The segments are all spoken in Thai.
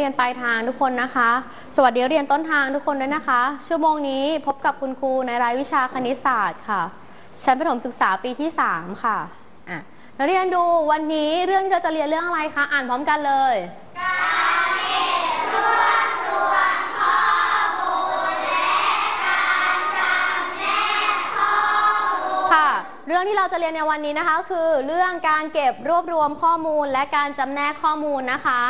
เรียนปลายทางทุกคนนะคะ สวัสดีนักเรียนต้นทางทุกคนด้วยนะคะ ชั่วโมงนี้พบกับคุณครูในรายวิชาคณิตศาสตร์ค่ะ ชั้นประถมศึกษาปีที่ 3 ค่ะอะนักเรียนดูวันนี้เรื่องที่เราจะเรียนเรื่องอะไรคะ อ่านพร้อมกันเลยค่ะ เรื่องที่เราจะเรียนในวันนี้นะคะ คือเรื่องการเก็บรวบรวมข้อมูลและการจำแนกข้อมูลนะคะ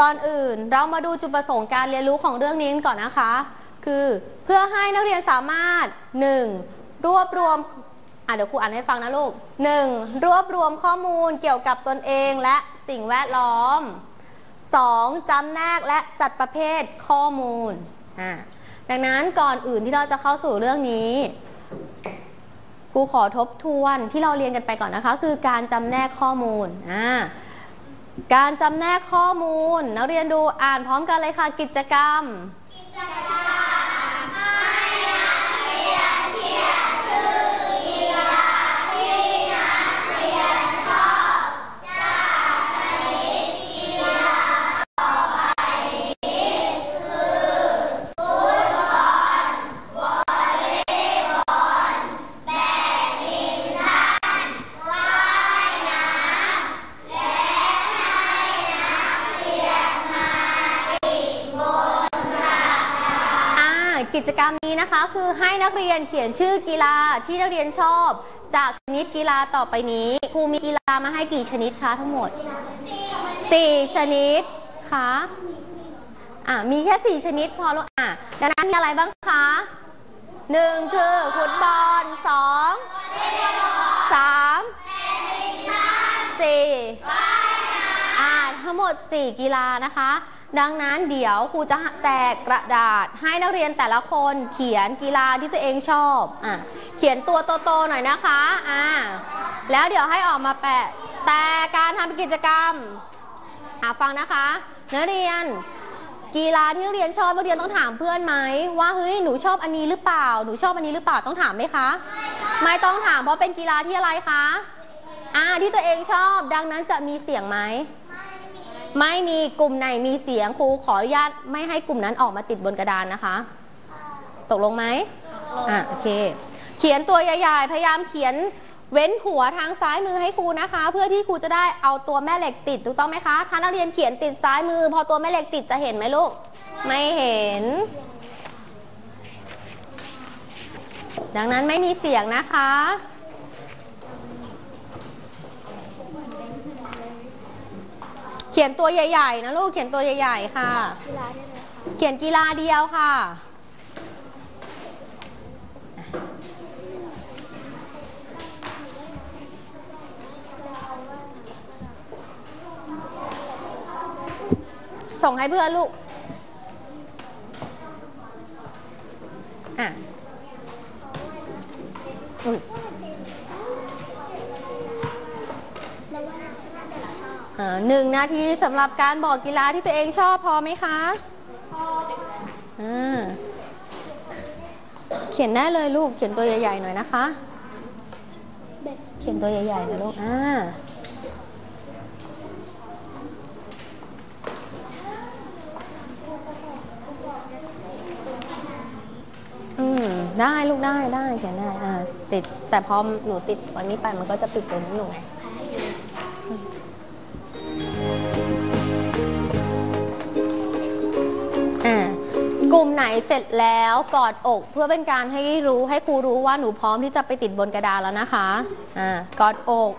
ก่อนอื่นเรามาดูจุดประสงค์การเรียนรู้ของเรื่องนี้กันก่อนนะคะ คือเพื่อให้นักเรียนสามารถ 1. รวบรวมอะเดี๋ยวครูอ่านให้ฟังนะลูก 1. รวบรวมข้อมูลเกี่ยวกับตนเองและสิ่งแวดล้อม 2. จำแนกและจัดประเภทข้อมูลอะดังนั้นก่อนอื่นที่เราจะเข้าสู่เรื่องนี้ครูขอทบทวนที่เราเรียนกันไปก่อนนะคะ คือการจำแนกข้อมูลอ่า การจำแนกข้อมูล นักเรียนดูอ่านพร้อมกันเลยค่ะกิจกรรมอ่า นักเรียนเขียนชื่อกีฬาที่นักเรียนชอบ จากชนิดกีฬาต่อไปนี้ครูมีกีฬามาให้กี่ชนิดคะทั้งหมดสี่ชนิดคะอ่ามีแค่สี่ชนิดพอแลูกอะดังนั้นมีอะไรบ้างคะหนึ่งคือฟุตบอลสองสามสี่อ่าทั้งหมด4กีฬานะคะ ดังนั้นเดี๋ยวครูจะแจกกระดาษให้นักเรียนแต่ละคนเขียนกีฬาที่ตัวเองชอบอะเขียนตัวโตๆหน่อยนะคะอ่าแล้วเดี๋ยวให้ออกมาแปะ แต่การทำกิจกรรมอ่าฟังนะคะนักเรียน กีฬาที่นักเรียนชอบนักเรียนต้องถามเพื่อนไหมว่าเฮ้ยหนูชอบอันนี้หรือเปล่า หนูชอบอันนี้หรือเปล่าต้องถามไหมคะ ไม่ต้องถามเพราะเป็นกีฬาที่อะไรคะอ่าที่ตัวเองชอบดังนั้นจะมีเสียงไหม ไม่มีกลุ่มไหนมีเสียงครูขออนุญาตไม่ให้กลุ่มนั้นออกมาติดบนกระดานนะคะ ตกลงไหมอะโอเค เขียนตัวใหญ่ๆพยายามเขียนเว้นหัวทางซ้ายมือให้ครูนะคะ เพื่อที่ครูจะได้เอาตัวแม่เหล็กติดถูกต้องไหมคะ ถ้านักเรียนเขียนติดซ้ายมือ พอตัวแม่เหล็กติดจะเห็นไหมลูก ไม่เห็น ดังนั้นไม่มีเสียงนะคะ เขียนตัวใหญ่ๆนะลูกเขียนตัวใหญ่ ๆ ค่ะเขียนกีฬาเดียวค่ะ ส่งให้เพื่อนลูก อะ อ่าหนึ่งนาทีสำหรับการบอกกีฬาที่ตัวเองชอบพอไหมคะ พอเขียนได้เลยลูก เขียนตัวใหญ่ๆหน่อยนะคะ เขียนตัวใหญ่ๆหน่อยลูก อ่า อืม ได้ลูกได้ได้เขียนได้ อ่า ติด แต่พอหนูติดวันนี้ไปมันก็จะปิดตรงนี้หนูไง กลุ่มไหนเสร็จแล้วกอดอก เพื่อเป็นการให้รู้ให้ครูรู้ว่าหนูพร้อมที่จะไปติดบนกระดานแล้วนะคะอ่ากอดอก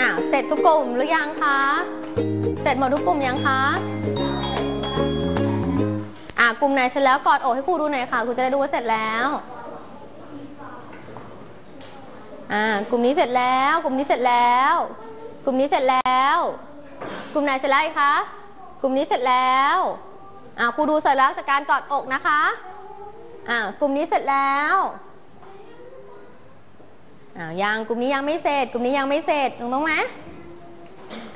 อ่าเสร็จทุกกลุ่มหรือยังคะ สร็จหมดทุกกลุ่มยังคะอ่ากลุ่มไหนเสร็จแล้วกอดอกให้ครูดูหน่อยค่ะครูจะได้ดูว่าเสร็จแล้วอ่ากลุ่มนี้เสร็จแล้ว กลุ่มนี้เสร็จแล้ว กลุ่มนี้เสร็จแล้ว กลุ่มไหนเสร็จแล้วคะกลุ่มนี้เสร็จแล้วอ่าครูดูเสร็จแล้วจากการกอดอกนะคะอ่ากลุ่มนี้เสร็จแล้วอ่ายังกลุ่มนี้ยังไม่เสร็จ กลุ่มนี้ยังไม่เสร็จถูกต้องไหม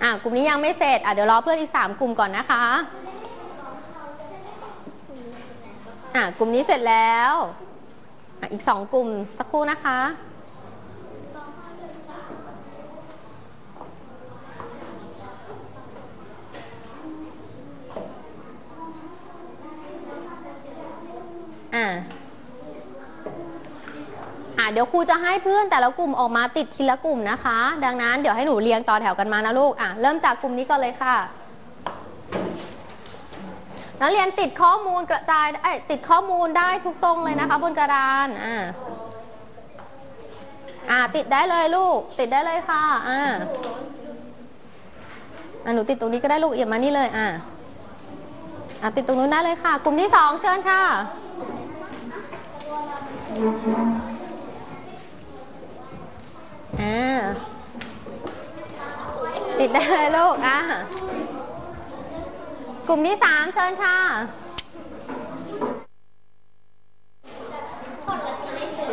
อะกลุ่มนี้ยังไม่เสร็จอะเดี๋ยวรอเพื่อนอีกสามกลุ่มก่อนนะคะอะกลุ่มนี้เสร็จแล้วอะอีกสองกลุ่มสักครู่นะคะอะ อะเดี๋ยวครูจะให้เพื่อนแต่ละกลุ่มออกมาติดทีละกลุ่มนะคะ ดังนั้นเดี๋ยวให้หนูเรียงต่อแถวกันมานะลูกอะเริ่มจากกลุ่มนี้ก่อนเลยค่ะนักเรียนติดข้อมูลกระจายเอ้ยติดข้อมูลได้ทุกตรงเลยนะคะ บนกระดานอ่าอ่าติดได้เลยลูก ติดได้เลยค่ะอ่าอะหนูติดตรงนี้ก็ได้ลูกเอียดมานี่เลยอ่าอะติดตรงนู้นได้เลยค่ะ กลุ่มที่สองเชิญค่ะ อ่า ติดได้เลยลูก อะ กลุ่มที่สามเชิญค่ะ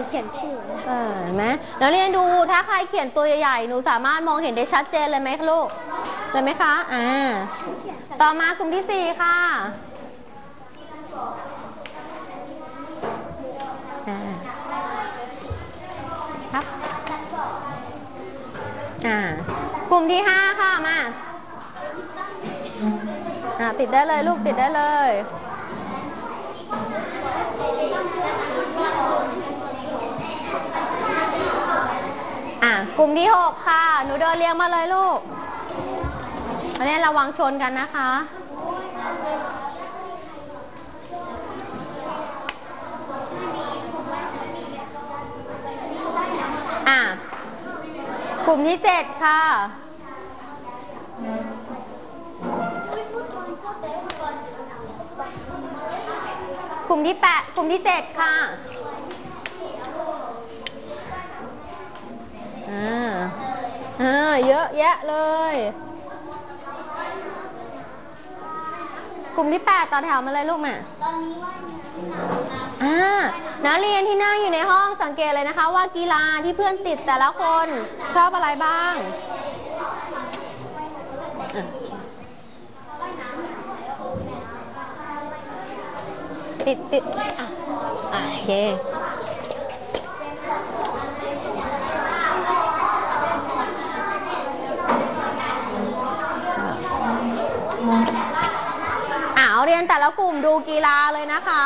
เขียนชื่อเออเห็นไหมแล้วเรียนดูถ้าใครเขียนตัวใหญ่ๆหนูสามารถมองเห็นได้ชัดเจนเลยไหมคะลูกเลยไหมคะอ่าต่อมากลุ่มที่สี่ค่ะอ่าครับอ่ากลุ่มที่ห้าค่ะมา อ่าติดได้เลยลูกติดได้เลยอะกลุ่มที่6ค่ะ หนูเดินเรียงมาเลยลูกอันนี้ระวังชนกันนะคะอะกลุ่มที่7ค่ะ กลุ่มที่8กลุ่มที่7ค่ะอ่าอ่าเยอะแยะเลย กลุ่มที่8ต่อแถวมาเลยลูกแม่อ่านักเรียนที่นั่งอยู่ในห้องสังเกตเลยนะคะ ว่ากีฬาที่เพื่อนติดแต่ละคนชอบอะไรบ้าง ติดติดอะอะโอเคเอาเรียนแต่ละกลุ่มดูกีฬาเลยนะคะ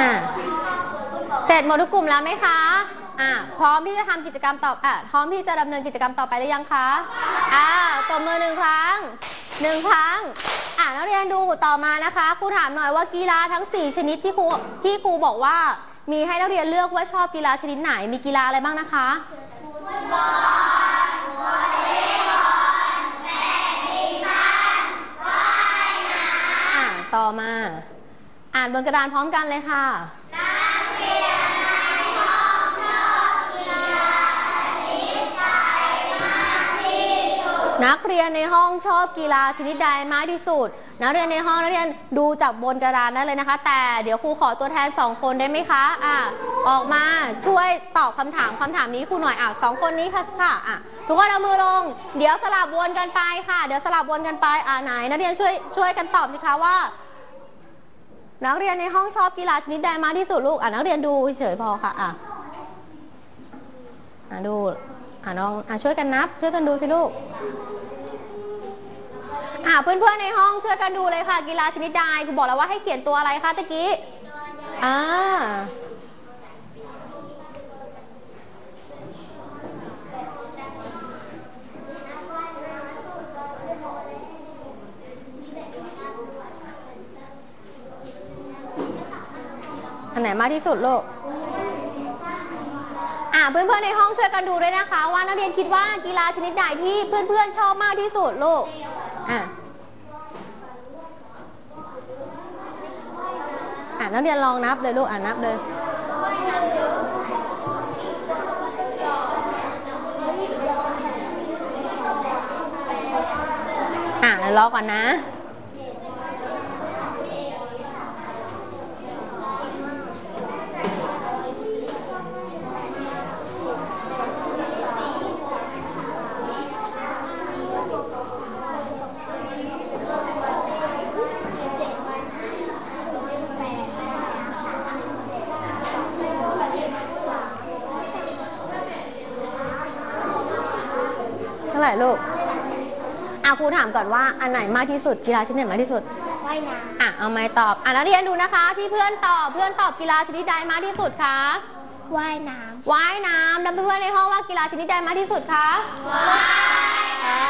อ่า เสร็จ หมดทุกกลุ่มแล้วไหมคะอ่าพร้อมที่จะทำกิจกรรมต่ออ่าพร้อมที่จะดำเนินกิจกรรมต่อไปหรือยังคะอ่าตบมือหนึ่งครั้งหนึ่งครั้งอ่านักเรียนดูต่อมานะคะครูถามหน่อยว่ากีฬาทั้ง 4 ชนิดที่ครูที่ครูบอกว่า มีให้นักเรียนเลือกว่าชอบกีฬาชนิดไหนมีกีฬาอะไรบ้างนะคะฟุตบอ่าต่อมา อ่านบนกระดานพร้อมกันเลยค่ะ นักเรียนในห้องชอบกีฬาชนิดใดมากที่สุด นักเรียนในห้องนักเรียนดูจากบนกระดานได้เลยนะคะ แต่เดี๋ยวครูขอตัวแทนสองคนได้ไหมคะอะออกมาช่วยตอบคำถามคำถามนี้ครูหน่อยอะสองคนนี้ค่ะค่ะอะทุกคนเอามือลง เดี๋ยวสลับวนกันไปค่ะ เดี๋ยวสลับวนกันไปอะไหน นักเรียนช่วยช่วยกันตอบสิคะว่า นักเรียนในห้องชอบกีฬาชนิดใดมากที่สุดลูกอะนักเรียนดูเฉยพอค่ะอะอะดู อะน้องอะช่วยกันนับ ช่วยกันดูสิลูกอะเพื่อนๆในห้องช่วยกันดูเลยค่ะ กีฬาชนิดใดครูบอกแล้วว่าให้เขียนตัวอะไรคะตะกี้อ่าอันไหนมากที่สุดลูก เพื่อนๆในห้องช่วยกันดูด้วยนะคะ ว่านักเรียนคิดว่ากีฬาชนิดใดที่เพื่อนๆชอบมากที่สุดลูกอะอะนักเรียนลองนับเลยลูกอะนับเลยอะเดี๋ยวรอก่อนนะ ท่าไหร่ลูก อะครูถามก่อนว่าอันไหนมากที่สุดกีฬาชนิดไหนมากที่สุด ว่ายน้อะเอาไม้ตอบ อะนักเรียนดูนะคะ ที่เพื่อนตอบเพื่อนตอบกีฬาชนิดใดมากที่สุดคะำว่ายน้ว่ายน้ำแล้วเพื่อนๆในห้องว่ากีฬาชนิดใดมากที่สุดคะ ว่ายอ่า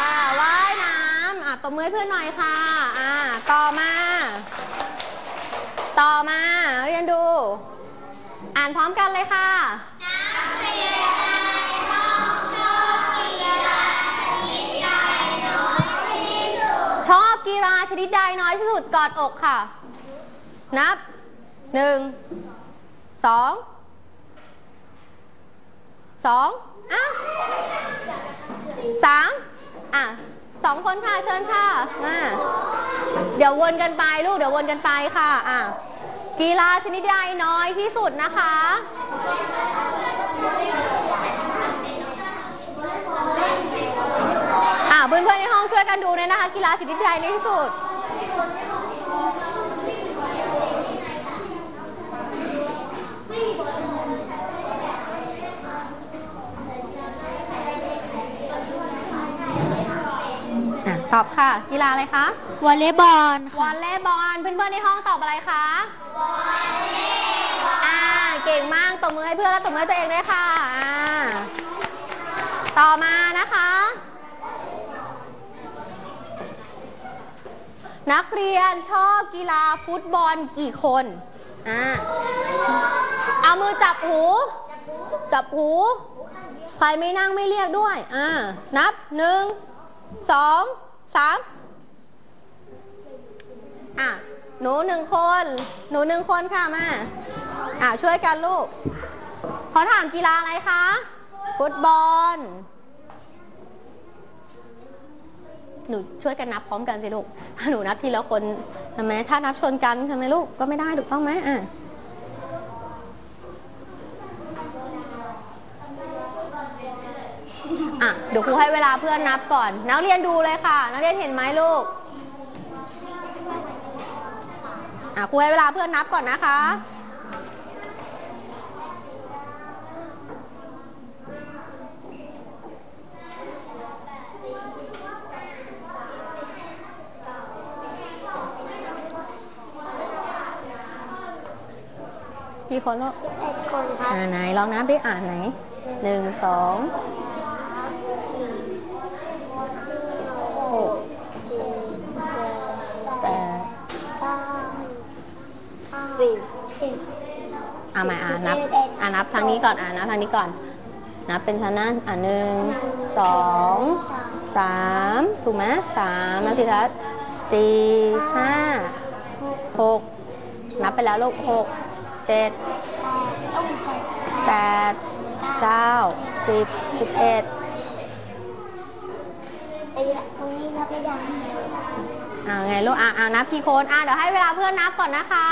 ว่ายน้ำอะตบมือให้เพื่อนหน่อยค่ะ อ่า ต่อมา ต่อมา เรียนดู อ่านพร้อมกันเลยค่ะ ชอบกีฬาชนิดใดน้อยที่สุดกอดอกค่ะ นับหนึ่งสองสองอะสามอะสองคนค่ะเชิญค่ะมาเดี๋ยววนกันไปลูกเดี๋ยววนกันไปค่ะอะกีฬาชนิดใดน้อยที่สุดนะคะ อะ เพื่อนๆในห้องช่วยกันดูเลยนะคะ กีฬาชนิดใดในที่สุดอะตอบค่ะ กีฬาอะไรคะำวอลเลย์บอลวอลเลย์บอลเพื่อนๆในห้องตอบอะไรคะวอลเลย์บอลอ่าเก่งมากตบมือให้เพื่อนและตบมือให้ตัวเองด้วยค่ะอ่าต่อมานะคะ นักเรียนชอบกีฬาฟุตบอลกี่คนอ่าเอามือจับหู จับหู ใครไม่นั่งไม่เรียกด้วย อ่า นับหนึ่งสองสามอะ หนูหนึ่งคน หนูหนึ่งคนค่ะมาอะ ช่วยกันลูกขาถามกีฬาอะไรคะ ฟุตบอล หนูช่วยกันนับพร้อมกันสิลูกถ้าหนูนับทีละคนทำไมถ้านับชนกันทำไมลูกก็ไม่ได้ถูกต้องไหมอะอะเดี๋ยวครูให้เวลาเพื่อนนับก่อน นักเรียนดูเลยค่ะ นักเรียนเห็นไหมลูกอะครูให้เวลาเพื่อนนับก่อนนะคะ กี่คนลูกเอ็ดคนครับอ่าไหนลองนับดิอ่านไหนหนึ่งสองหกเจ็ดแปดเก้าสิบสิบอ่ามาอ่านนับอ่านับทางนี้ก่อนอ่านับทางนี้ก่อน นับเป็นชั้นนั้นอ่าหนึ่งสองสามถูกไหมสามนับทีละสี่ห้าหกนับไปแล้วลูกหก เจ็ดแปดต้องเจ็ดแปดเก้าสิบสิบเอ็ดไอ้ละตรงนี้นับไม่ได้อ่าไงลูกอ่าอ่านับกี่คนอ่าเดี๋ยวให้เวลาเพื่อนนับก่อนนะคะ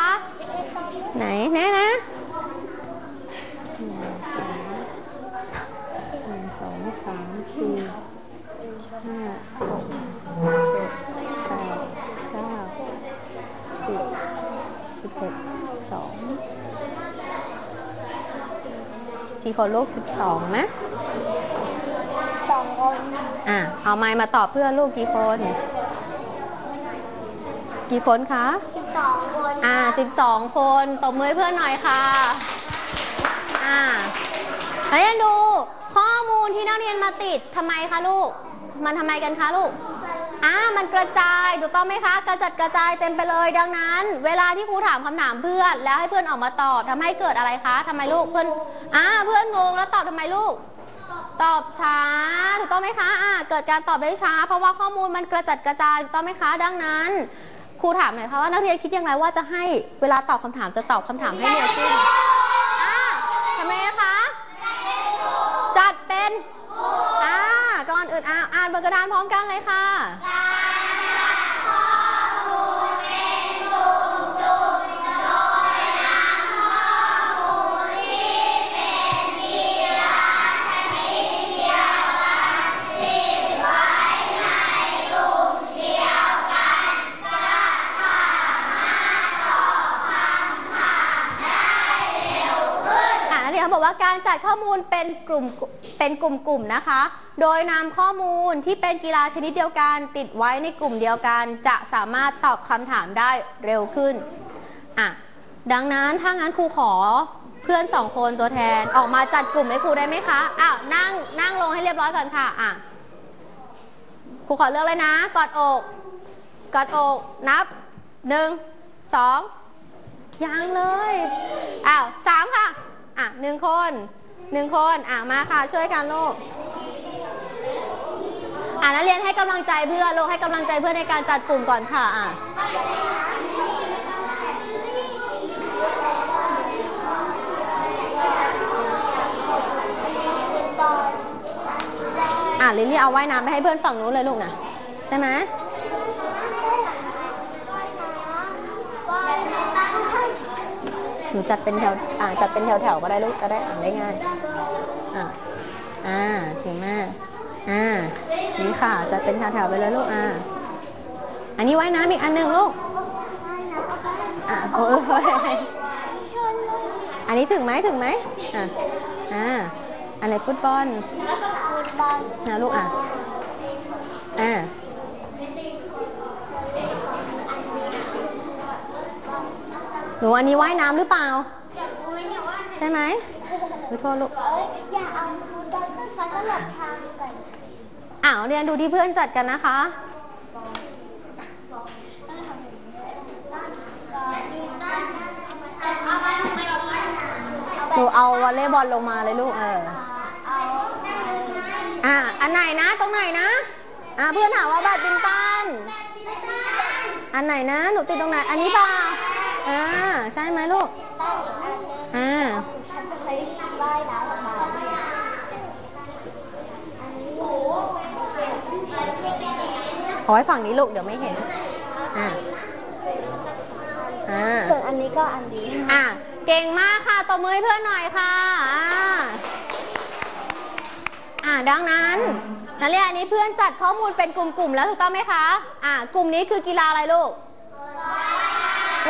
ไหนแน่นะหนึ่งสองสามสี่ห้าหกเจ็ดแปดเก้าสิบสิบเอ็ดสิบสองกี่ คนลูกสิบสองนะสองคนอะเอาไม้มาตอบเพื่อนลูกกี่คน กี่คนคะ สิบสองคนอ่า 12 คนตบมือให้เพื่อนหน่อยค่ะ อ่านักเรียนดูข้อมูลที่นักเรียนมาติดทำไมคะลูก มันทำไมกันคะลูก อ่ามันกระจายถูกต้องไหมคะ กระจัดกระจายเต็มไปเลย ดังนั้น เวลาที่ครูถามคำถามเพื่อน แล้วให้เพื่อนออกมาตอบทำให้เกิดอะไรคะทำไมลูกเพื่อนอ่าเพื่อนงงแล้วตอบทำไมลูก ตอบช้าถูกต้องไหมคะอ่าเกิดการตอบได้ช้า เพราะว่าข้อมูลมันกระจัดกระจายถูกต้องไหมคะ ดังนั้นครูถามหน่อยค่ะว่านักเรียนคิดอย่างไรว่าจะให้เวลาตอบคำถามจะตอบคำถามให้เร็วขึ้นอ่าทำไมนะคะ จัดเป็นอ่าก่ อื่นอ่าอ่านบนกระดานพร้อมกันเลยค่ะ อ่านักเรียเขาบอกว่าการจัดข้อมูลเป็นกลุ่มเป็นกลุ่มๆนะคะ โดยนำข้อมูลที่เป็นกีฬาชนิดเดียวกัน ติดไว้ในกลุ่มเดียวกัน จะสามารถตอบคำถามได้เร็วขึ้นอะดังนั้นถ้างั้นครูขอเพื่อนสองคนตัวแทนออกมาจัดกลุ่มให้ครูได้ไหมคะอ้าวนั่งนั่งลงให้เรียบร้อยก่อนค่ะอะครูขอเลือกเลยนะกอดอกกอดอกนับหนึ่งสองยังเลยอ้าวสามค่ะ อะหนึ่งคนหนึ่งคนอะมาค่ะ ช่วยกันลูกอะนักเรียนให้กำลังใจเพื่อนลูกให้กำลังใจเพื่อนในการจัดกลุ่มก่อนค่ะอะอะลิลลี่เอาว่ายน้ำไปให้เพื่อนฝั่งนู้นเลยลูกนะใช่ไหม นูจัดเป็นแถวอ่าจัดเป็นแถวๆก็ได้ลูกจะได้อ่านได้ง่ายอ่าอ่าถึงมากอ่านี่ค่ะจัดเป็นแถวๆไปเลยลูกอ่าอันนี้ว่ายน้ำอีกอันหนึ่งลูกอ่าโอ้ยอันนี้ถึงไหมถึงไหมอ่าอ่าอันไหนฟุตบอลฟุตบอลนะลูกอะอ่า หนูอันนี้ว่ายน้ำหรือเปล่า ใช่ไหมขอโทษลูกเอ้ยอย่าเอาฟุตบอลขึ้นไปก็หลบทางก่อนอ้าวเรียนดูที่เพื่อนจัดกันนะคะหนูเอาวอลเลย์บอลลงมาเลยลูกเอออะอันไหนนะตรงไหนนะ อะเพื่อนถามว่าแบดมินตัน อันไหนนะ หนูติดตรงไหน อันนี้ป่ะอ่า ใช่ไหมลูกอ่าฉันจะไปว่ายน้ำออกมาอันนี้เอาไว้ฝั่งนี้ลูกเดี๋ยวไม่เห็น อ่าอ่าส่วนอันนี้ก็อันดีอะเก่งมากค่ะตบมือให้เพื่อนหน่อยค่ะ อ่าอ่าดังนั้นนักเรียนอันนี้เพื่อนจัดข้อมูลเป็นกลุ่มๆแล้วถูกต้องไหมคะ อ่ากลุ่มนี้คือกีฬาอะไรลูก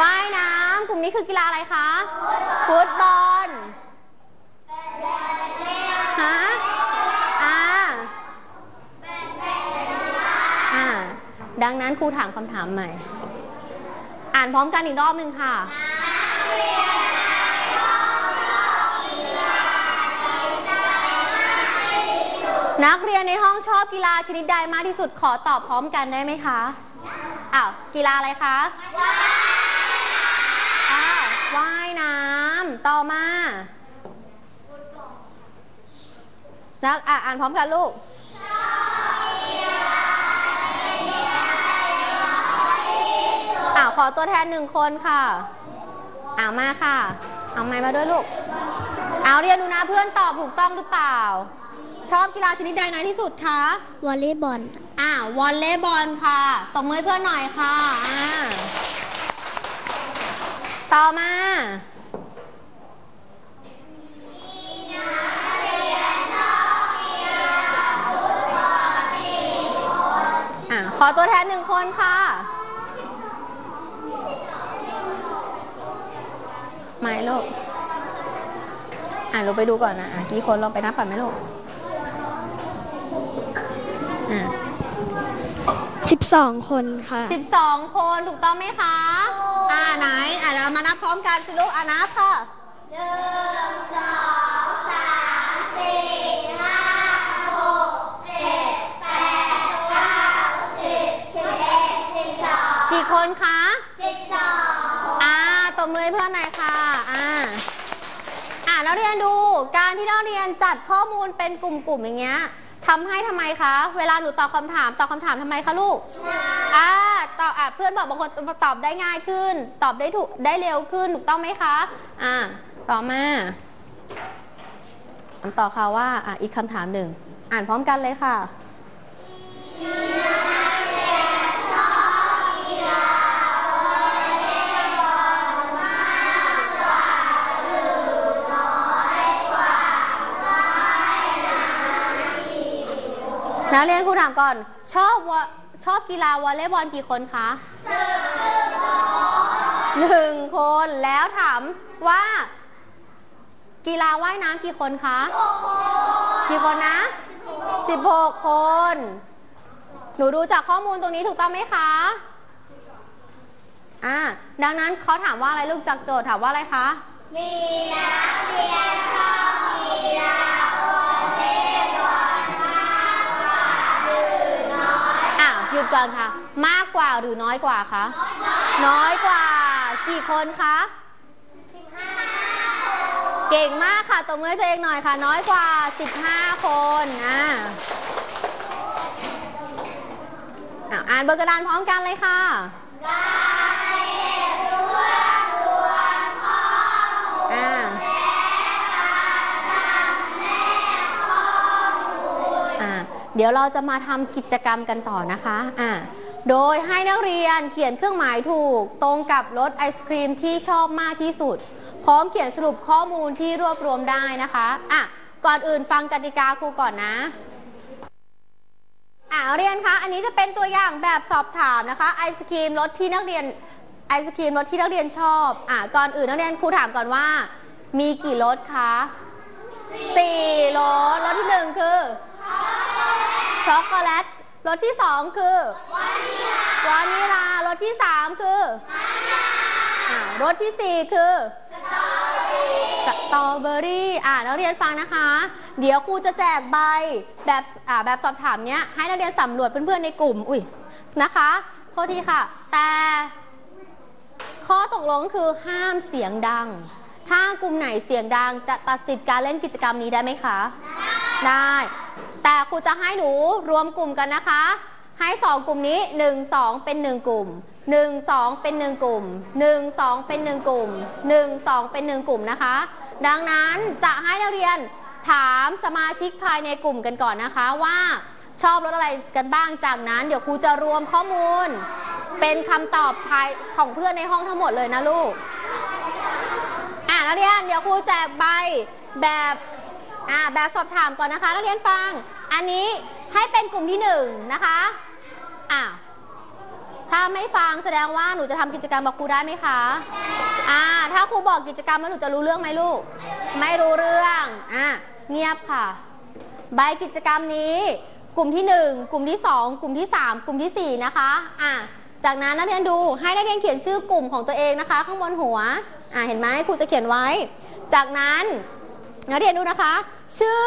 ว่ายน้ำ กลุ่มนี้คือกีฬาอะไรคะ ฟุตบอลฮะอ่าอ่า ดังนั้นครูถามคำถามใหม่ อ่านพร้อมกันอีกรอบหนึ่งค่ะนักเรียนในห้องชอบกีฬาชนิดใดมากที่สุดขอตอบพร้อมกันได้ไหมคะ อ้าว กีฬาอะไรคะ ว่ายน้ำอ้าวว่ายน้ำ ต่อมานักอะอ่านพร้อมกันลูกอ้าวขอตัวแทนหนึ่งคนค่ะอ้าวมาค่ะ เอาไม้มาด้วยลูก เอาเรียนดูนะเพื่อนตอบถูกต้องหรือเปล่า ชอบกีฬาชนิดใดน้อยที่สุดคะวอลเลย์บอลอ่าวอลเลย์บอลค่ะตบมือให้เพื่อนหน่อยค่ะอ่าต่อมา ขอตัวแทนหนึ่งคนค่ะ ไม่ลูก อ่าลูกไปดูก่อนนะอะกี่คนลองไปนับก่อนไหมลูก อ่า12คนค่ะ12คนถูกต้องไหมคะ อ่าไหน อ่าเรามานับพร้อมกันสิลูก อ่านับค่ะ คนคะอ่าตบมือให้เพื่อนหน่อยค่ะ อ่า อ่านักเรียนดู การที่นักเรียนจัดข้อมูลเป็นกลุ่มๆอย่างเงี้ยทำให้ทำไมคะ เวลาหนูตอบคำถามตอบคำถามทำไมคะลูกอ่าตอบอะเพื่อนบอกบางคนตอบได้ง่ายขึ้น ตอบได้ถูกได้เร็วขึ้นถูกต้องไหมคะ อ่า ต่อมาคำต่อค่ะว่าอะอีกคำถามหนึ่ง อ่านพร้อมกันเลยค่ะ นักเรียนครูถามก่อน ชอบวชอบกีฬาวอลเลย์บอลกี่คนคะหนึ่งคนแล้วถามว่า กีฬาว่ายน้ำกี่คนคะกี่คนนะ16คน หนูดูจากข้อมูลตรงนี้ถูกต้องไหมคะอ่าดังนั้นเขาถามว่าอะไรลูกจากโจทย์ถามว่าอะไรคะมีนักเรียน ดก่อนค่ะ มากกว่าหรือน้อยกว่าคะน้อยกว่า กี่คนคะเก่งมากค่ะตบมือให้ตัวเองหน่อยค่ะ น้อยกว่า 15 คนอะอะอ่านบนกระดานพร้อมกันเลยค่ะ เดี๋ยวเราจะมาทำกิจกรรมกันต่อนะคะอ่าโดยให้นักเรียนเขียนเครื่องหมายถูก ตรงกับรสไอศครีมที่ชอบมากที่สุด พร้อมเขียนสรุปข้อมูลที่รวบรวมได้นะคะอะก่อนอื่นฟังกติกาครูก่อนนะอ่าเรียนคะอันนี้จะเป็นตัวอย่างแบบสอบถามนะคะไอศครีมรสที่นักเรียนไอศครีมรสที่นักเรียนชอบอ่าก่อนอื่นนักเรียนครูถามก่อนว่า มีกี่รสคะสี่รสรสที่หนึ่งคือ ช็อกโกแลตรสที่สองคือวานิลารสที่สามคือรสที่สี่คือสตรอเบอรี่อ่านักเรียนฟังนะคะ เดี๋ยวครูจะแจกใบแบบอ่าแบบสอบถามเนี้ยให้นักเรียนสำรวจเพื่อนๆในกลุ่ม อุ้ยนะคะ โทษทีค่ะ แต่ข้อตกลงคือห้ามเสียงดัง ถ้ากลุ่มไหนเสียงดังจะตัดสิทธิ์การเล่นกิจกรรมนี้ได้ไหมคะ ได้ แต่ครูจะให้หนูรวมกลุ่มกันนะคะ ให้สองกลุ่มนี้ 1 2 เป็น 1 กลุ่ม 1 2 เป็น 1 กลุ่ม 1 2 เป็น 1 กลุ่ม 1 2 เป็น 1 กลุ่มนะคะ ดังนั้นจะให้นักเรียนถามสมาชิกภายในกลุ่มกันก่อนนะคะว่าชอบรถอะไรกันบ้างจากนั้น เดี๋ยวครูจะรวมข้อมูล เป็นคำตอบภายของเพื่อนในห้องทั้งหมดเลยนะลูกอ่านักเรียนเดี๋ยวครูแจกใบแบบอ่าแบบสอบถามก่อนนะคะ นักเรียนฟัง อันนี้ให้เป็นกลุ่มที่หนึ่งนะคะอ่าถ้าไม่ฟังแสดงว่าหนูจะทำกิจกรรมกับครูได้ไหมคะอ่าถ้าครูบอกกิจกรรมแล้วหนูจะรู้เรื่องไหมลูก ไม่รู้เรื่องอ่าเงียบค่ะ ใบกิจกรรมนี้ กลุ่มที่ 1 กลุ่มที่ 2 กลุ่มที่ 3 กลุ่มทีสี่4 นะคะอะจากนั้นนักเรียนดูให้นักเรียนเขียนชื่อกลุ่มของตัวเองนะคะ ข้างบนหัวอะเห็นไหมครูจะเขียนไว้ จากนั้นนักเรียนดูนะคะ ชื่อ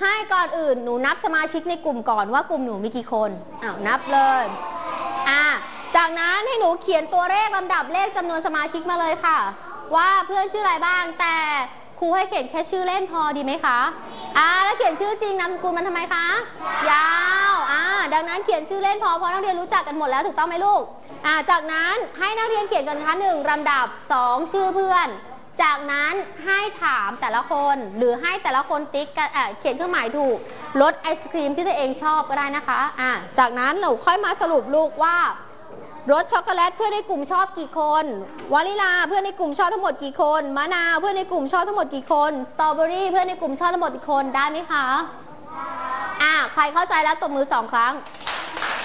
ให้ก่อนอื่นหนูนับสมาชิกในกลุ่มก่อนว่ากลุ่มหนูมีกี่คนอ้าวนับเลยอะจากนั้นให้หนูเขียนตัวเลขลำดับเลขจำนวนสมาชิกมาเลยค่ะ ว่าเพื่อนชื่ออะไรบ้างแต่ครูให้เขียนแค่ชื่อเล่นพอดีไหมคะอ่าแล้วเขียนชื่อจริงนามสกุลมันทำไมคะ ยาวอ่าดังนั้นเขียนชื่อเล่นพอเพราะนักเรียนรู้จักกันหมดแล้วถูกต้องไหมลูกอ่าจากนั้นให้นักเรียนเขียนกันนะคะหนึ่งลำดับสองชื่อเพื่อน จากนั้นให้ถามแต่ละคนหรือให้แต่ละคนติ๊กกันเขียนเครื่องหมายถูกรสไอศครีมที่ตัวเองชอบก็ได้นะคะอ่าจากนั้นเราค่อยมาสรุปลูกว่ารสช็อกโกแลตเพื่อนในกลุ่มชอบกี่คน วานิลาเพื่อนในกลุ่มชอบทั้งหมดกี่คน มะนาวเพื่อนในกลุ่มชอบทั้งหมดกี่คน สตรอเบอรี่เพื่อนในกลุ่มชอบทั้งหมดกี่คนได้ไหมคะอ่าใครเข้าใจแล้วตบมือสองครั้ง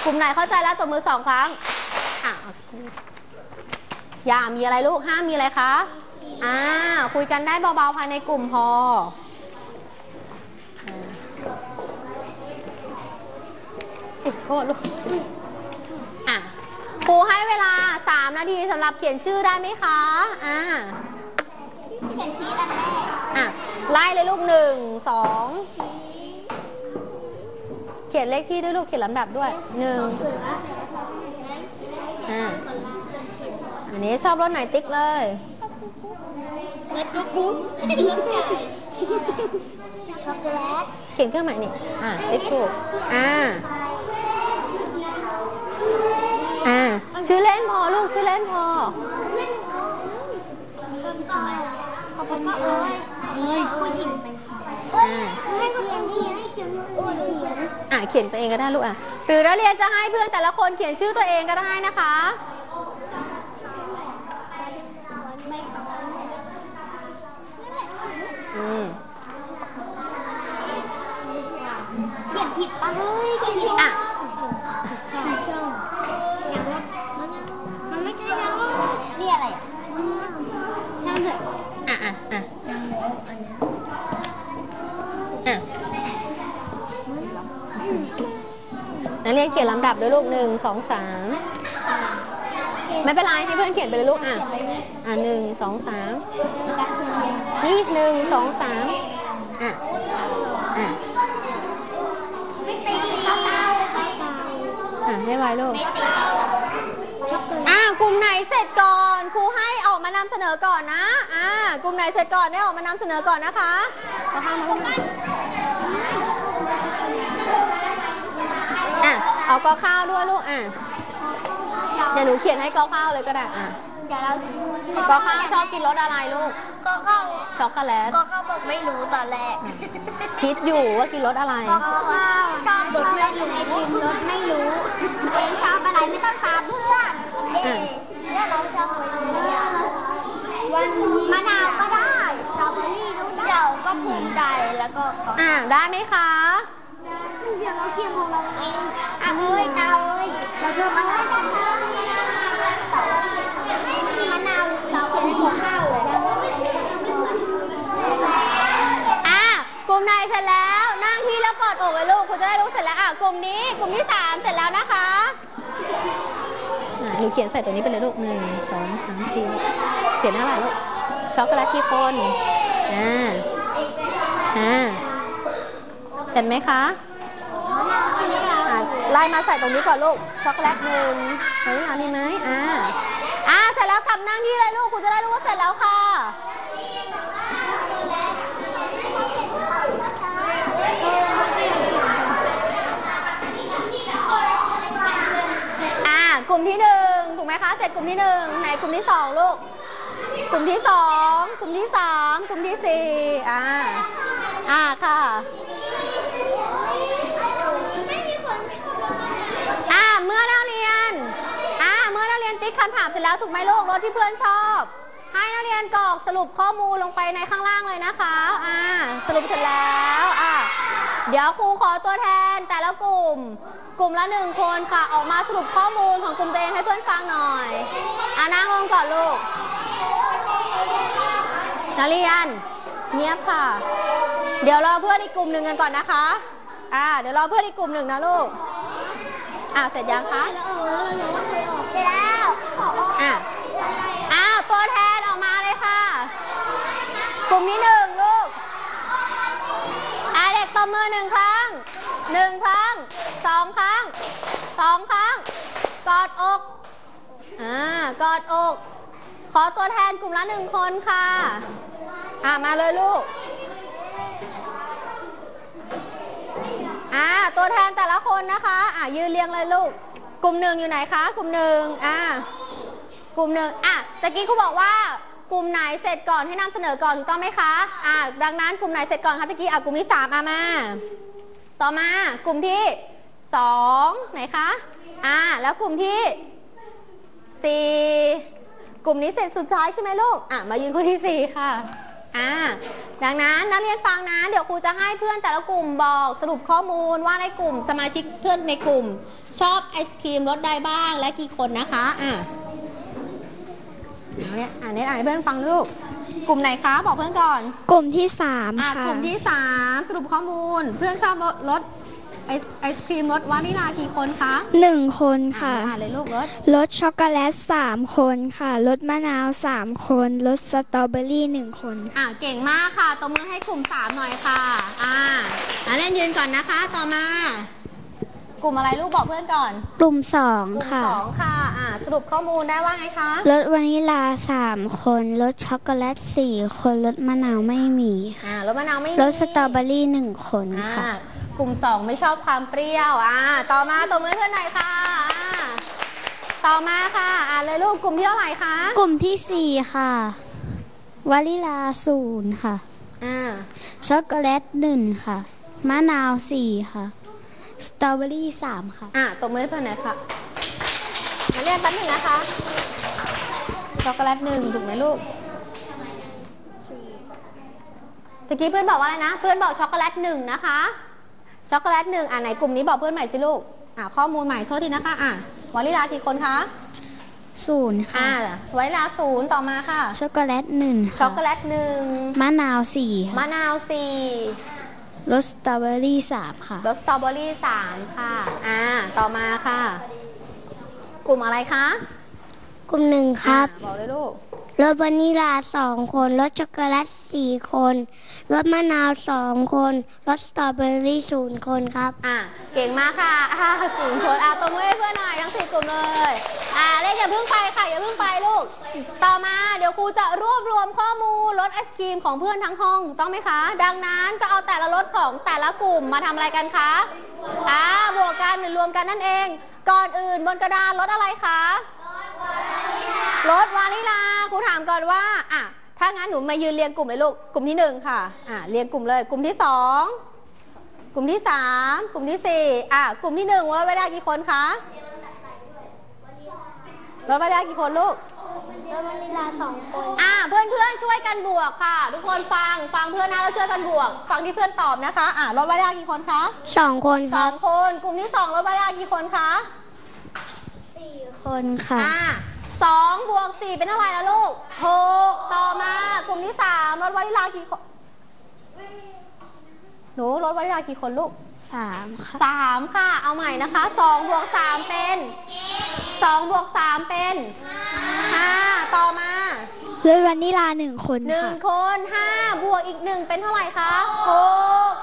กลุ่มไหนเข้าใจแล้วตบมือสองครั้งอ่าอย่ามีอะไรลูกห้ามมีอะไรคะ อ่าคุยกันได้เบาๆภายในกลุ่มพออ่าอุ๊ยโทษลูกอะครูให้เวลา 3 นาทีสำหรับเขียนชื่อได้ไหมคะอ่าเขียนชี้อันแรกอะไล่เลยลูกหนึ่งสองชี้เขียนเลขที่ด้วยลูกเขียนลำดับด้วยหนึ่งเสืออ่าอันนี้ชอบรถไหนติ๊กเลย รถกุ๊กกุ๊กรถไก่ช็อกโกแลตเขียนเครื่องหมายนี่ อ่าติ๊กถูก อ่า อ่า ชื่อเล่นพอลูก ชื่อเล่นพอต่อไปต่อไปก็เอ้ยเอ้ยผู้หญิงไปค่ะอ่าให้เขียนดีให้เขียนโอ้ยเขียนอะเขียนตัวเองก็ได้ลูกอะ หรือนักเรียนจะให้เพื่อนแต่ละคนเขียนชื่อตัวเองก็ได้นะคะ ไม่ต่อ อืม เขียนผิดปะเฮ้ยเขียนผิด อะ ใช่ใช่ยังลบมันไม่ใช่ยังลบนี่อะไรอะช่างเถอะ อะอะอะ ยังลบอันนี้ อะ เรียนเขียนลำดับด้วยลูกหนึ่งสองสามไม่เป็นไรให้เพื่อนเขียนไปเลยลูกอะอะหนึ่งสองสามนี่หนึ่งสองสามอะอะอะให้ไว้ลูกอ่ากลุ่มไหนเสร็จก่อนครูให้ออกมานำเสนอก่อนนะอ่ากลุ่มไหนเสร็จก่อนได้ออกมานำเสนอก่อนนะคะขาห้ามมาลูกอะ เอากอข้าวด้วยลูกอะเดี๋ยวหนูเขียนให้กอข้าวเลยก็ได้อะเดี๋ยวเรากอข้าวชอบกินรสอะไรลูกก็เข้าช็อกโกแลตก็เข้าบอกไม่รู้ตอนแรกคิดอยู่ว่ากินรสอะไรก็เข้าชอบชอบกินไอติมรสไม่รู้เองชอบอะไรไม่ต้องถามเพื่อนเย้เนี่ยเราชอบอะไรเนี่ยวันมะนาวก็ได้สตรอเบอรี่ก็ได้เดี๋ยวก็ภูมิใจแล้วก็ขออะได้ไหมคะเดี๋ยวเราเพียงของเราเอง อะเอ้ยตาเอ้ยเราชอบมะนาวไม่มีมะนาวหรือสตรอเบอรี่ข้าวเลยอะกลุ่มไหนเสร็จแล้วนั่งที่แล้วกอดอกเลยลูกคุณจะได้รู้เสร็จแล้วอะกลุ่มนี้กลุ่มที่สามเสร็จแล้วนะคะอะหนูเขียนใส่ตรงนี้ไปเลยลูกหนึ่งสองสามสี่เขียนเท่าไหร่ลูกช็อกโกแลตที่คนอ่าอ่าเห็นไหมคะ ไล่มาใส่ตรงนี้ก่อนลูก ช็อกโกแลตหนึ่งตรงนี้นะมีไหมอ่าอ่าเสร็จแล้วกลับนั่งที่เลยลูกคุณจะได้รู้ว่าเสร็จแล้วค่ะอ่ากลุ่มที่หนึ่งถูกไหมคะ เสร็จกลุ่มที่หนึ่งไหนกลุ่มที่สองลูก กลุ่มที่สองกลุ่มที่สามกลุ่มที่สี่อ่าอ่าค่ะ อ่าเมื่อนักเรียน อ่าเมื่อนักเรียนติ๊กคำถามเสร็จแล้วถูกไหมลูกรถที่เพื่อนชอบ ให้นักเรียนกรอกสรุปข้อมูลลงไปในข้างล่างเลยนะคะอ่าสรุปเสร็จแล้วอ่าเดี๋ยวครูขอตัวแทนแต่ละกลุ่ม กลุ่มละหนึ่งคนค่ะ ออกมาสรุปข้อมูลของกลุ่มตัวเองให้เพื่อนฟังหน่อยอ่านั่งลงก่อนลูกนักเรียน เงียบค่ะ เดี๋ยวรอเพื่อนอีกกลุ่มหนึ่งกันก่อนนะคะอ่าเดี๋ยวรอเพื่อนอีกกลุ่มหนึ่งนะลูกอ่าเสร็จยังคะ อะอ้าว ตัวแทนออกมาเลยค่ะ กลุ่มที่หนึ่งลูกอ่าเด็กตบมือหนึ่งครั้งหนึ่งครั้งสองครั้งสองครั้ง กอดอกอ่ากอดอก ขอตัวแทนกลุ่มละหนึ่งคนค่ะ อ่ามาเลยลูกอ่าตัวแทนแต่ละคนนะคะ อ่ายืนเรียงเลยลูก กลุ่มหนึ่งอยู่ไหนคะ กลุ่มหนึ่งอ่า กลุ่มหนึ่งอะตะกี้ครูบอกว่ากลุ่มไหนเสร็จก่อนให้นำเสนอก่อนถูกต้องไหมคะอ่าดังนั้นกลุ่มไหนเสร็จก่อนคะตะกี้อะกลุ่มที่สามอะมา ต่อมากลุ่มที่สองไหนคะอ่าแล้วกลุ่มที่สี่กลุ่มนี้เสร็จสุดท้ายใช่ไหมลูกอะมายืนคนที่สี่ค่ะอ่าดังนั้นนักเรียนฟังนะ เดี๋ยวครูจะให้เพื่อนแต่ละกลุ่มบอกสรุปข้อมูลว่าในกลุ่มสมาชิกเพื่อนในกลุ่ม ชอบไอศครีมรสใดบ้างและกี่คนนะคะอะเอา เนี่ยอ่านเนี่ยอ่านให้เพื่อนฟังลูก กลุ่มไหนคะ บอกเพื่อนก่อน กลุ่มที่สามอะค่ะ กลุ่มที่สามสรุปข้อมูล เพื่อนชอบรสรสไอไอศครีมรสวานิลากี่คนคะหนึ่งคนอะค่ะอ่านเลยลูกรสรสช็อกโกแลตสามคนค่ะ รสมะนาวสามคน รสสตรอเบอรี่หนึ่งคน อะเก่งมากค่ะตบมือให้กลุ่มสามหน่อยค่ะ อ่าอะเล่นยืนก่อนนะคะ ต่อมา กลุ่มอะไรลูกบอกเพื่อนก่อน กลุ่มสองกลุ่มค่ะ สองค่ะอ่าสรุปข้อมูลได้ว่าไงคะรสวานิลาสามคนรสช็อกโกแลตสี่คนรสมะนาวไม่มีอ่ารสมะนาวไม่มีรสสตรอเบอรี่หนึ่งคนอ่าค่ะ กลุ่มสองไม่ชอบความเปรี้ยวอ่าต่อมาตบมือเพื่อนหน่อยค่ะอ่าต่อมาค่ะอ่านเลยลูกกลุ่มที่เท่าไหร่คะกลุ่มที่สี่ค่ะวานิลาศูนย์ค่ะ อ่าช็อกโกแลตหนึ่งค่ะ มะนาวสี่ค่ะ สตรอเบอรี่สามค่ะ อะตบมือให้เพื่อนหน่อยค่ะ มาเรียนแป๊บหนึงนะคะ ช็อกโกแลตหนึ่งถูกไหมลูกตะกี้เพื่อนบอกว่าอะไรนะ เพื่อนบอกช็อกโกแลตหนึ่งนะคะ ช็อกโกแลตหนึ่งอะไหนกลุ่มนี้บอกเพื่อนใหม่สิลูก อะข้อมูลใหม่โทษทีนะคะ อะวานิลากี่คนคะ ศูนย์ค่ะ อะวานิลาศูนย์ต่อมาค่ะ ช็อกโกแลตหนึ่งค่ะช็อกโกแลตหนึ่งมะนาวสี่ค่ะ มะนาวสี่ รสสตรอเบอรี่สามค่ะ รสสตรอเบอรี่สามค่ะ อ่า ต่อมาค่ะ กลุ่มอะไรคะกลุ่มหนึ่งครับอ่าบอกเลยลูก รสวานิลาสองคนรสช็อกโกแลตสี่คนรสมะนาวสองคนรสสตรอเบอรี่ศูนย์คนครับ อะ เก่งมากค่ะอ่าสี่คนอะตบมือให้เพื่อนหน่อยทั้งสี่กลุ่มเลย อ่าเลขอย่าเพิ่งไปค่ะอย่าเพิ่งไปลูก ต่อมาเดี๋ยวครูจะรวบรวมข้อมูลรถไอศครีมของเพื่อนทั้งห้องถูกต้องไหมคะ ดังนั้นก็เอาแต่ละรถของแต่ละกลุ่มมาทำอะไรกันคะอ่าบวกกันหรือรวมกันนั่นเอง ก่อนอื่นบนกระดานรถอะไรคะรถวานิลาครูถามก่อนว่าอะถ้างั้นหนูมายืนเรียงกลุ่มเลยลูกกลุ่มที่หนึ่งค่ะอะเรียงกลุ่มเลยกลุ่มที่สองกลุ่มที่สามกลุ่มที่สี่อะกลุ่มที่หนึ่งรถวานิลากี่คนคะ รถวานิลากี่คนลูกรสวานิลาสองคนอะเพื่อนเพื่อนๆช่วยกันบวกค่ะ ทุกคนฟังฟังเพื่อนนะแล้วช่วยกันบวก ฟังที่เพื่อนตอบนะคะอะรถวานิลากี่คนคะสองคนคสรัอบงคนกลุ่มที่สองรถวานิลากี่คนคะสี่คนค่ะอะสองบวกสี่เป็นเท่าไหร่แล้วลูกหกต่อมากลุ่มที่สามรถวานิลากี่คนหนูรถวานิลากี่คนลูก สามค่ะสามค่ะ เอาใหม่นะคะสองบวกสามเป็นสองบวกสามเป็นห้าต่อมารสวานิลาหนึ่งคนหนึ่งค่ะ คนห้าบวกอีกหนึ่งเป็นเท่าไหร่คะหก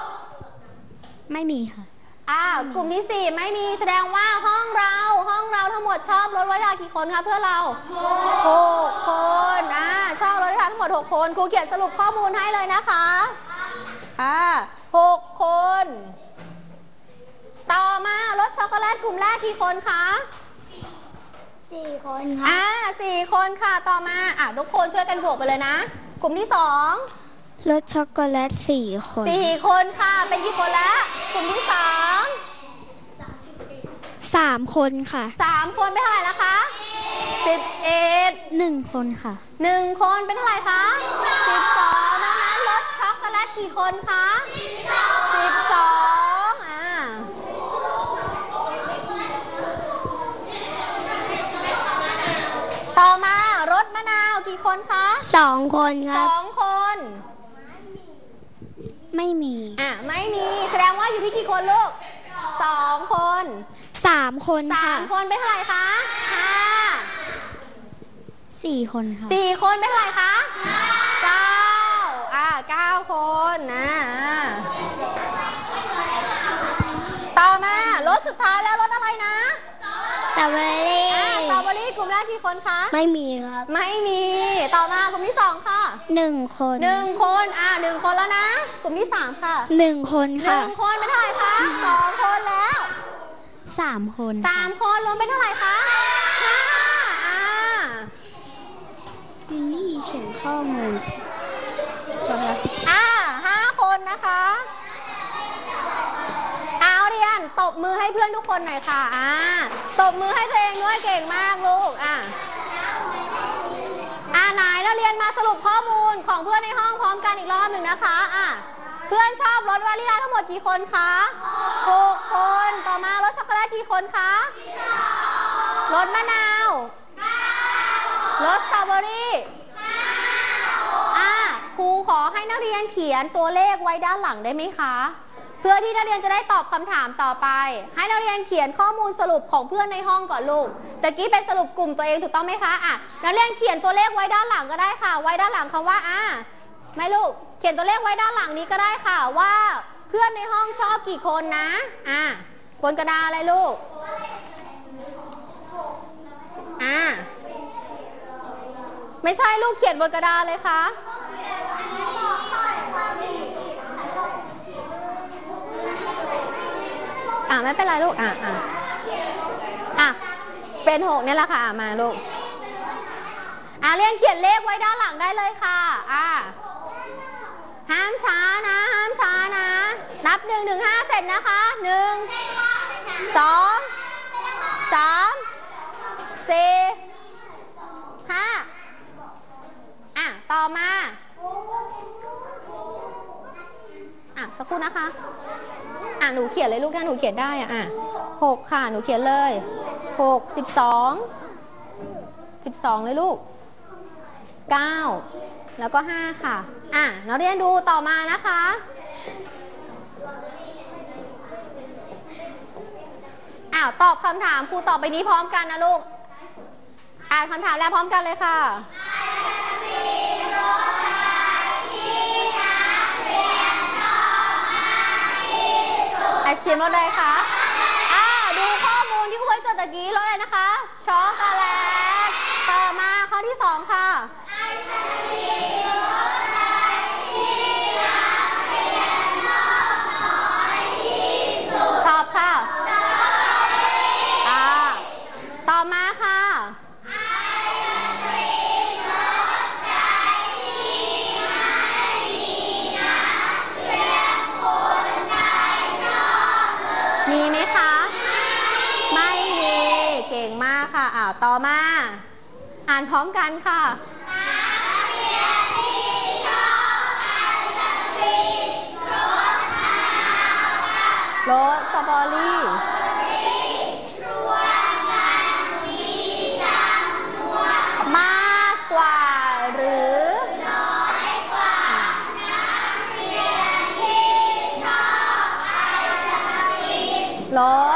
ไม่มีค่ะอ่ากลุ่มที่สี่ไม่มีแสดงว่าห้องเรา ห้องเราทั้งหมดชอบรถวานิลากี่คนคะเพื่อนเราหกคนอ่าชอบรถวานิลาทั้งหมดหกคนครูเขียนสรุปข้อมูลให้เลยนะคะอ่าหกคน ต่อมารถช็อกโกแลตกลุ่มแรกกี่คนคะสี่คนครับอ่าสี่คนค่ะต่อมาอะทุกคนช่วยกันบวกไปเลยนะ กลุ่มที่สองรสช็อกโกแลตสี่คนสี่คนค่ะ เป็นกี่คนแล้วกลุ่มที่สามสามคนค่ะสามคนเป็นเท่าไหร่แล้วคะสิบเอ็ดหนึ่งคนค่ะหนึ่งคนเป็นเท่าไหร่คะสิบสองดังนั้นรสช็อกโกแลตกี่คนคะสิบส ต่อมารสมะนาวกี่คนคะสองคนคสรับ องคน ไม่มีอะไม่มีแสดงว่าอยู่ที่กี่คนลูกสองคนสามคนสาค่ะมคนเป็นเท่าไหร่คะห้าสี่คนค่ะสี่คนเป็นเท่าไหร่คะเก้าอ่าเก้าคนนะอ่าต่อมารถสุดท้ายแล้วรถอะไรนะ สตรอเบอรี่อ่า สตรอเบอรี่กลุ่มแรกกี่คนคะ ไม่มีครับ ไม่มี ต่อมากลุ่มที่สองค่ะหนึ่งคนหนึ่งคนอ่าหนึ่งคนแล้วนะ กลุ่มที่สามค่ะหนึ่งคนหค่ะนึ่งคนเป็นเท่าไหร่คะสองคนแล้วสามคนสามคนรวมเป็นเท่าไหร่คะห้าอ่าลิลลี่เขียนข้อมูลอ่าห้าคนนะคะเอนตบมือให้เพื่อนทุกคนหน่อยค่ะอ่าตบมือให้ตัวเองด้วยเก่งมากลูกอ่าอ่าไหนนักเรียนมาสรุปข้อมูลของเพื่อนในห้องพร้อมกันอีกรอบหนึ่งนะคะอ่าเพื่อนชอบรสวานิลาทั้งหมดกี่คนคะหกคน ต่อมารสช็อกโกแลตกี่คนคะรสมะนาวรสสตรอเบอรี่ครูขอให้นักเรียนเขียนตัวเลขไว้ด้านหลังได้ไหมคะ พื่อที่นักเรียนจะได้ตอบคำถามต่อไป ให้นักเรียนเขียนข้อมูลสรุปของเพื่อนในห้องก่อนลูกตะกี้เป็นสรุปกลุ่มตัวเองถูกต้องไหมคะอะนักเรียนเขียนตัวเลขไว้ด้านหลังก็ได้ค่ะ ไว้ด้านหลังคำว่าอะไม่ลูกเขียนตัวเลขไว้ด้านหลังนี้ก็ได้ค่ะว่าเพื่อนในห้องชอบกี่คนนะอะบนกระดาษอะไรลูกอะไม่ใช่ลูกเขียนบนกระดาษเลยค่ะ ไม่เป็นไรลูก อ่าอ่าอะเป็นหกนี่แหละค่ะมาลูก อ่าเรียนเขียนเลขไว้ด้านหลังได้เลยค่ะ อ่าห้ามช้านะ ห้ามช้านะ นับหนึ่งถึงห้าเสร็จนะคะหนึ่งสองสามสี่ห้าอะ ต่อมา อะ สักครู่นะคะ่ะหนูเขียนเลยลูกแค่หนูเขียนได้อะอะหกค่ะหนูเขียนเลยหกสิบสองสิบสองเลยลูกเก้าแล้วก็ห้าค่ะ อะเราเรียนดูต่อมานะคะ อ้าวตอบคำถามครูตอบไปนี้พร้อมกันนะลูก อ่านคำถามแล้วพร้อมกันเลยค่ะ ไอศครีมรสอะไรคะอ่าดูข้อมูลที่ครูให้จดตะกี้รสอะไรนะคะ ช็อกโกแลต ต่อมาข้อที่สองค่ะ พร้อมกันค่ะรสสตรอเบอรี่มากกว่าหรือน้อย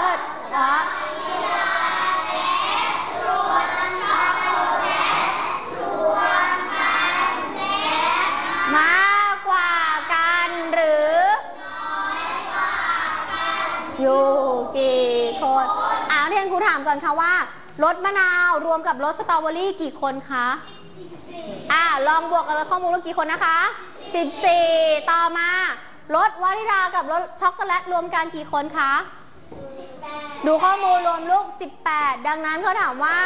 ก่อนค่ะว่ารสมะนาวรวมกับรสสตรอเบอรี่กี่คนคะอ่าลองบวกกันแล้วข้อมูลว่ากี่คนนะคะ 14 ต่อมารสวานิลากับรสช็อกโกแลตรวมกันกี่คนคะดูข้อมูลรวมลูก 18 ดังนั้นเขาถามว่า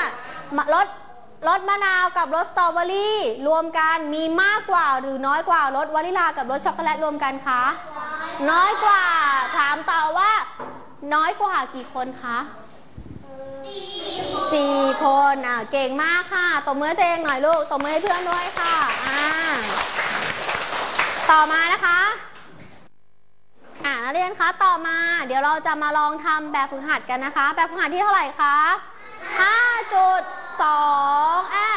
รสรสมะนาวกับรสสตรอเบอรี่รวมกันมีมากกว่าหรือน้อยกว่ารสวานิลากับรสช็อกโกแลตรวมกันคะน้อยกว่าถามต่อว่า น้อยกว่ากี่คนคะ สี่คนอะเก่งมากค่ะตบมือให้ตัวเองหน่อยลูกตบมือให้เพื่อนด้วยค่ะอ่าต่อมานะคะ อ่านักเรียนคะต่อมา เดี๋ยวเราจะมาลองทำแบบฝึกหัดกันนะคะ แบบฝึกหัดที่เท่าไหร่คะ5.2อ่า